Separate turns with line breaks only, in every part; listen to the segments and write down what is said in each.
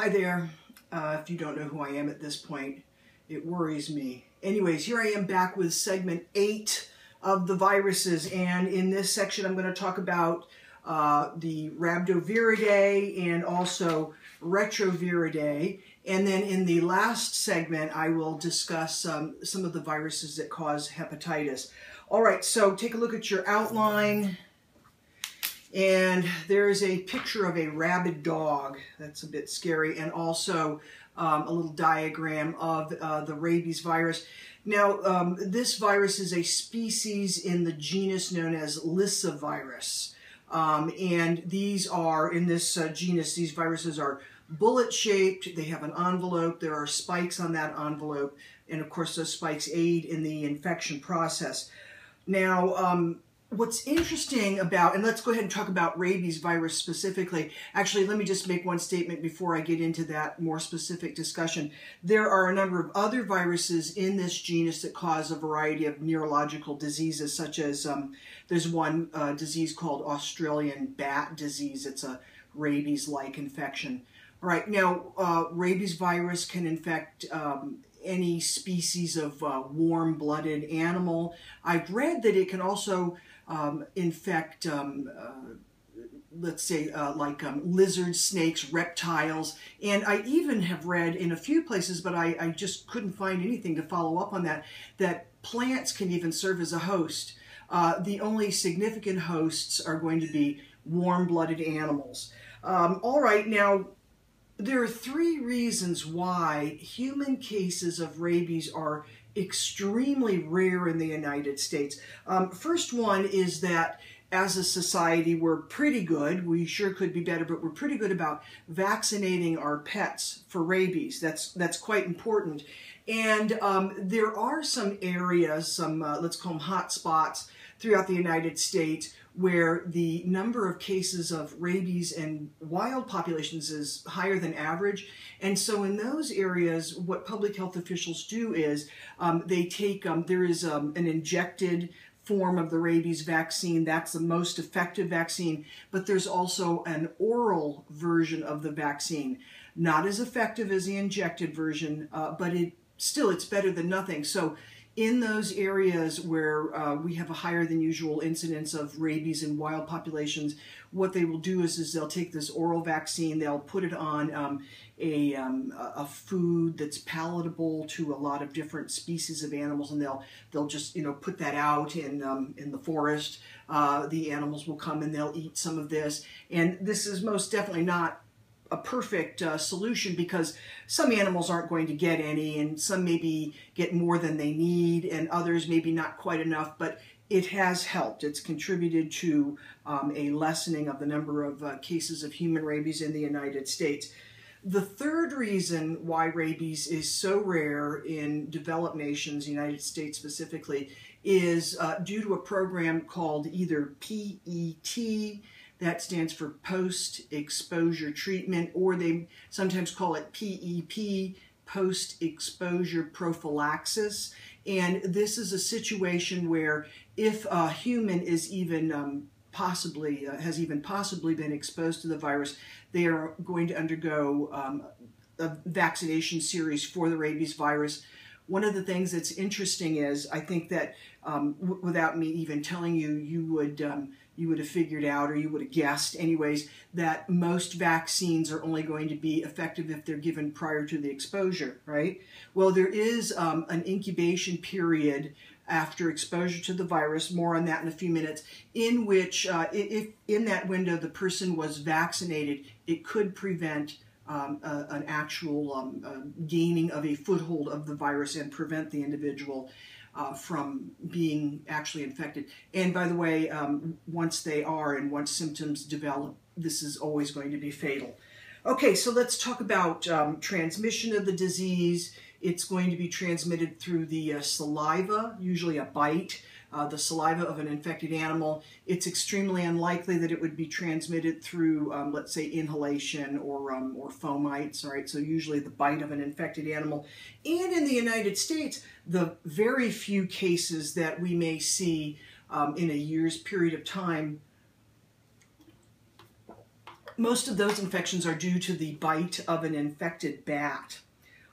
Hi there. Uh, if you don't know who I am at this point, it worries me. Anyways, here I am back with segment eight of the viruses, and in this section I'm going to talk about uh, the Rhabdoviridae and also Retroviridae. And then in the last segment, I will discuss um, some of the viruses that cause hepatitis. All right, so take a look at your outline. And there's a picture of a rabid dog. That's a bit scary. And also um, a little diagram of uh, the rabies virus. Now, um, this virus is a species in the genus known as Lyssavirus. Um, and these are, in this uh, genus, these viruses are bullet-shaped. They have an envelope. There are spikes on that envelope. And, of course, those spikes aid in the infection process. Now, um, what's interesting about, and let's go ahead and talk about rabies virus specifically. Actually, let me just make one statement before I get into that more specific discussion. There are a number of other viruses in this genus that cause a variety of neurological diseases, such as um, there's one uh, disease called Australian bat disease. It's a rabies-like infection. All right, now uh, rabies virus can infect um, any species of uh, warm-blooded animal. I've read that it can also um, infect, um, uh, let's say, uh, like um, lizards, snakes, reptiles. And I even have read in a few places, but I, I just couldn't find anything to follow up on that, that plants can even serve as a host. Uh, the only significant hosts are going to be warm-blooded animals. Um, all right, now there are three reasons why human cases of rabies are extremely rare in the United States. Um, first one is that as a society, we're pretty good. We sure could be better, but we're pretty good about vaccinating our pets for rabies. That's that's quite important. And um, there are some areas, some uh, let's call them hot spots throughout the United States where the number of cases of rabies in wild populations is higher than average. And so in those areas, what public health officials do is um, they take, um, there is um, an injected form of the rabies vaccine. That's the most effective vaccine, but there's also an oral version of the vaccine. Not as effective as the injected version, uh, but it still, it's better than nothing. So in those areas where uh, we have a higher than usual incidence of rabies in wild populations, what they will do is, is they'll take this oral vaccine, they'll put it on um, a, um, a food that's palatable to a lot of different species of animals, and they'll they'll just you know put that out in um, in the forest. Uh, the animals will come and they'll eat some of this, and this is most definitely not a perfect uh, solution because some animals aren't going to get any and some maybe get more than they need and others maybe not quite enough but it has helped. It's contributed to um, a lessening of the number of uh, cases of human rabies in the united states. The third reason why rabies is so rare in developed nations the united states specifically is uh, due to a program called either pet that stands for post-exposure treatment, or they sometimes call it PEP, post-exposure prophylaxis. And this is a situation where if a human is even um, possibly, uh, has even possibly been exposed to the virus, they are going to undergo um, a vaccination series for the rabies virus. One of the things that's interesting is I think that um, without me even telling you, you would um, you would have figured out or you would have guessed anyways that most vaccines are only going to be effective if they're given prior to the exposure, right? Well, there is um, an incubation period after exposure to the virus, more on that in a few minutes, in which uh, if in that window the person was vaccinated, it could prevent um, a, an actual um, gaining of a foothold of the virus and prevent the individual uh, from being actually infected. And by the way, um, once they are and once symptoms develop, this is always going to be fatal. Okay, so let's talk about um, transmission of the disease. It's going to be transmitted through the uh, saliva, usually a bite uh, the saliva of an infected animal, it's extremely unlikely that it would be transmitted through, um, let's say, inhalation or, um, or fomites, all right? So usually the bite of an infected animal. And in the United States, the very few cases that we may see um, in a year's period of time Most of those infections are due to the bite of an infected bat.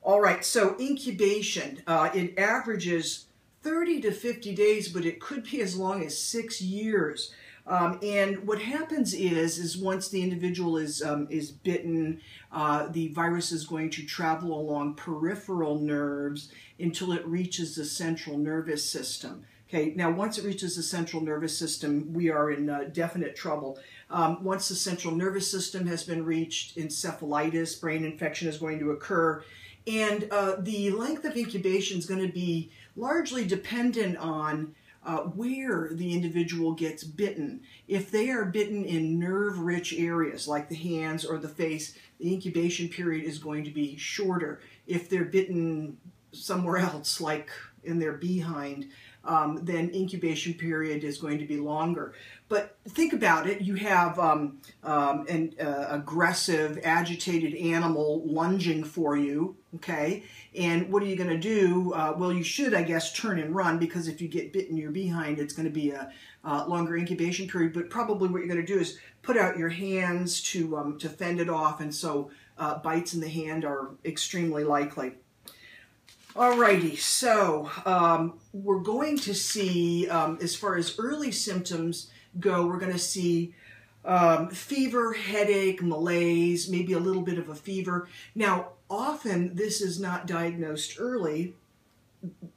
All right, so incubation, uh, it averages 30 to 50 days, but it could be as long as six years. Um, and what happens is, is once the individual is um, is bitten, uh, the virus is going to travel along peripheral nerves until it reaches the central nervous system. Okay, now once it reaches the central nervous system, we are in uh, definite trouble. Um, once the central nervous system has been reached, encephalitis, brain infection is going to occur. And uh, the length of incubation is going to be largely dependent on uh, where the individual gets bitten. If they are bitten in nerve-rich areas like the hands or the face, the incubation period is going to be shorter. If they're bitten somewhere else, like in their behind, um, then incubation period is going to be longer. But think about it. You have um, um, an uh, aggressive, agitated animal lunging for you, okay? And what are you going to do? Uh, well, you should, I guess, turn and run because if you get bitten you're behind, it's going to be a uh, longer incubation period. But probably what you're going to do is put out your hands to, um, to fend it off. And so uh, bites in the hand are extremely likely. Alrighty, so um, we're going to see, um, as far as early symptoms go, we're going to see um, fever, headache, malaise, maybe a little bit of a fever. Now, often this is not diagnosed early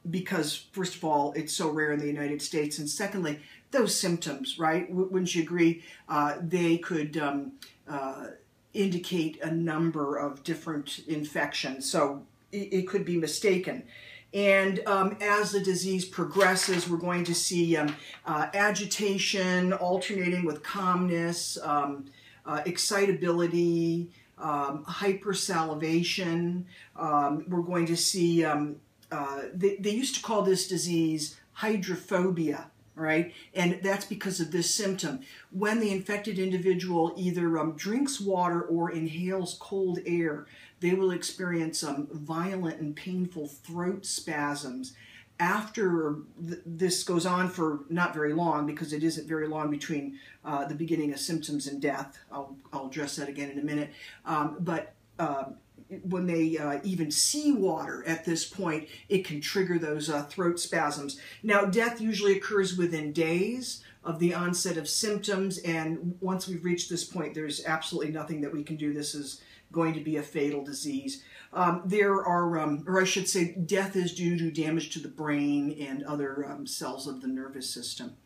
because, first of all, it's so rare in the United States, and secondly, those symptoms, right? Wouldn't you agree? Uh, they could um, uh, indicate a number of different infections. So it could be mistaken. And um, as the disease progresses, we're going to see um, uh, agitation alternating with calmness, um, uh, excitability, um, hypersalivation. Um, we're going to see, um, uh, they, they used to call this disease hydrophobia right? And that's because of this symptom. When the infected individual either um, drinks water or inhales cold air, they will experience um, violent and painful throat spasms. After th this goes on for not very long, because it isn't very long between uh, the beginning of symptoms and death. I'll, I'll address that again in a minute. Um, but uh, when they uh, even see water at this point, it can trigger those uh, throat spasms. Now, death usually occurs within days of the onset of symptoms, and once we've reached this point, there's absolutely nothing that we can do. This is going to be a fatal disease. Um, there are, um, or I should say, death is due to damage to the brain and other um, cells of the nervous system.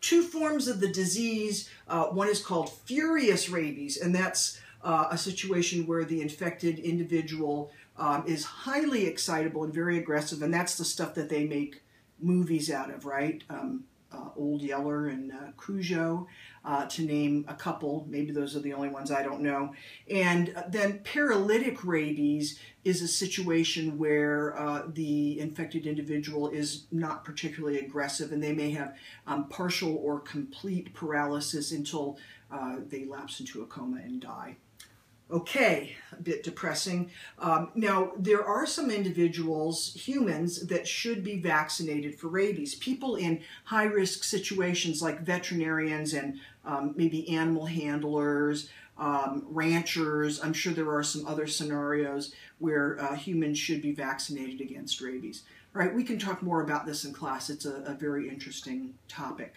Two forms of the disease. Uh, one is called furious rabies, and that's uh, a situation where the infected individual um, is highly excitable and very aggressive, and that's the stuff that they make movies out of, right? Um, uh, Old Yeller and uh, Cujo, uh, to name a couple. Maybe those are the only ones I don't know. And then paralytic rabies is a situation where uh, the infected individual is not particularly aggressive and they may have um, partial or complete paralysis until uh, they lapse into a coma and die. Okay, a bit depressing. Um, now, there are some individuals, humans, that should be vaccinated for rabies. People in high risk situations like veterinarians and um, maybe animal handlers, um, ranchers. I'm sure there are some other scenarios where uh, humans should be vaccinated against rabies. All right, we can talk more about this in class. It's a, a very interesting topic.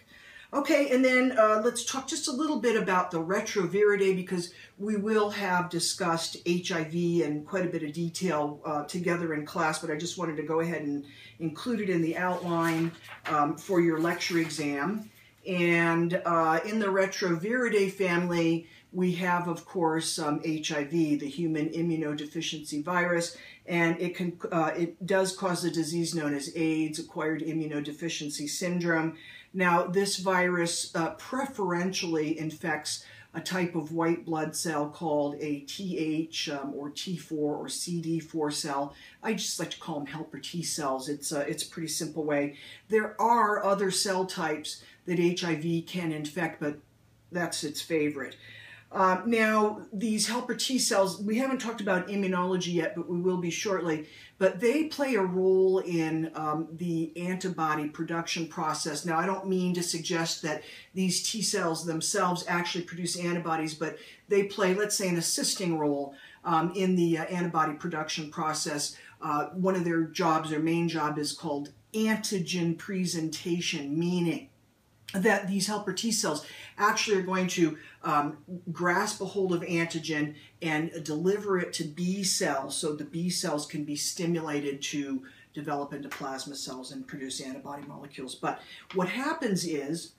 Okay, and then uh, let's talk just a little bit about the retroviridae because we will have discussed HIV in quite a bit of detail uh, together in class, but I just wanted to go ahead and include it in the outline um, for your lecture exam. And uh, in the retroviridae family, we have, of course, um, HIV, the human immunodeficiency virus, and it can uh, it does cause a disease known as AIDS, acquired immunodeficiency syndrome. Now, this virus uh, preferentially infects a type of white blood cell called a TH um, or T4 or CD4 cell. I just like to call them helper T cells. It's a, it's a pretty simple way. There are other cell types that HIV can infect, but that's its favorite. Uh, now, these helper T cells, we haven't talked about immunology yet, but we will be shortly. But they play a role in um, the antibody production process. Now, I don't mean to suggest that these T cells themselves actually produce antibodies, but they play, let's say, an assisting role um, in the uh, antibody production process. Uh, one of their jobs, their main job, is called antigen presentation, meaning that these helper T cells actually are going to um, grasp a hold of antigen and deliver it to B cells so the B cells can be stimulated to develop into plasma cells and produce antibody molecules. But what happens is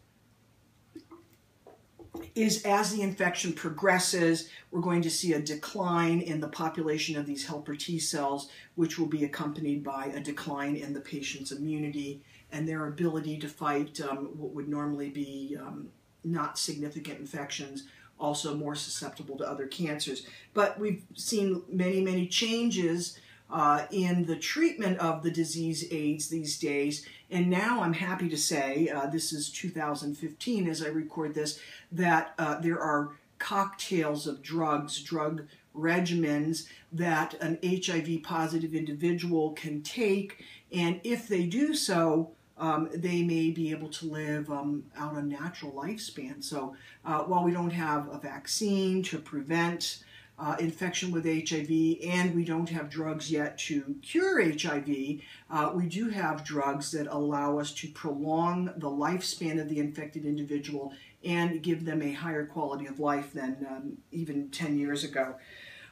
is as the infection progresses, we're going to see a decline in the population of these helper T cells, which will be accompanied by a decline in the patient's immunity and their ability to fight um, what would normally be um, not significant infections, also more susceptible to other cancers. But we've seen many, many changes uh, in the treatment of the disease AIDS these days. And now I'm happy to say, uh, this is 2015 as I record this, that uh, there are cocktails of drugs, drug regimens that an HIV positive individual can take. And if they do so, um, they may be able to live um, out a natural lifespan. So uh, while we don't have a vaccine to prevent uh, infection with HIV and we don't have drugs yet to cure HIV, uh, we do have drugs that allow us to prolong the lifespan of the infected individual and give them a higher quality of life than um, even 10 years ago.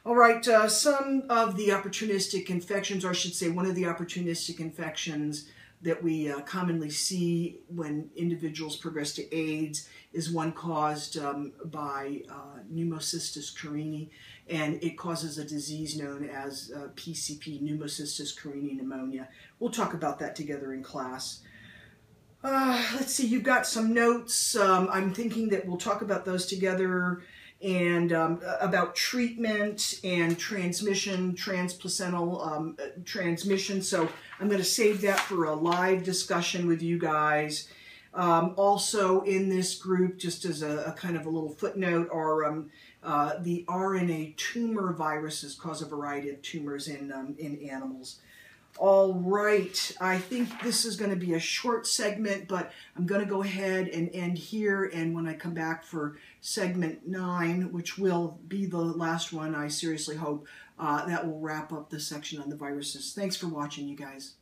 All right, uh, some of the opportunistic infections, or I should say one of the opportunistic infections that we uh, commonly see when individuals progress to AIDS is one caused um, by uh, pneumocystis carinii, and it causes a disease known as uh, PCP, pneumocystis carinii pneumonia. We'll talk about that together in class. Uh, let's see, you've got some notes. Um, I'm thinking that we'll talk about those together and um, about treatment and transmission, transplacental um, transmission. So I'm going to save that for a live discussion with you guys. Um, also in this group, just as a, a, kind of a little footnote, are um, uh, the RNA tumor viruses cause a variety of tumors in, um, in animals. All right, I think this is going to be a short segment, but I'm going to go ahead and end here. And when I come back for segment nine, which will be the last one, I seriously hope, uh, that will wrap up the section on the viruses. Thanks for watching, you guys.